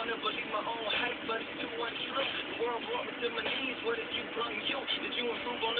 Wanna believe my own hype, but it's too untrue. The world brought me to my knees. What if you brung you? Did you improve on the